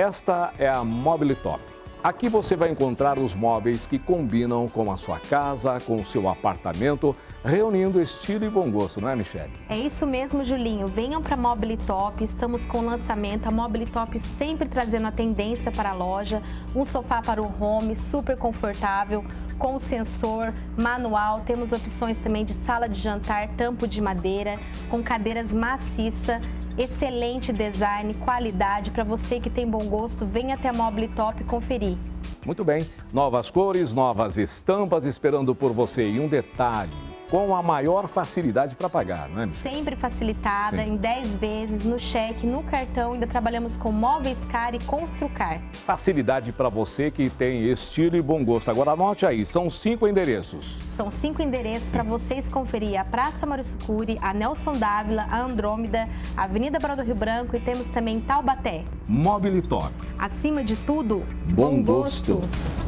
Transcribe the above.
Esta é a Mobile Top. Aqui você vai encontrar os móveis que combinam com a sua casa, com o seu apartamento, reunindo estilo e bom gosto, não é, Michelle? É isso mesmo, Julinho. Venham para a Mobile Top, estamos com o lançamento. A Mobile Top sempre trazendo a tendência para a loja. Um sofá para o home, super confortável, com sensor, manual. Temos opções também de sala de jantar, tampo de madeira, com cadeiras maciça excelente design, qualidade. Para você que tem bom gosto, venha até a Mobile Top conferir. Muito bem, novas cores, novas estampas esperando por você. E um detalhe, com a maior facilidade para pagar, não é? Sempre facilitada, Sim. em 10 vezes, no cheque, no cartão. Ainda trabalhamos com Móveis Car e Construcar. Facilidade para você que tem estilo e bom gosto. Agora anote aí, são cinco endereços. São cinco endereços para vocês conferir a Praça Maurício Cury, a Nelson Dávila, a Andrômeda, a Avenida Barão do Rio Branco e temos também Taubaté. Mobile Top. Acima de tudo, bom, bom gosto. gosto.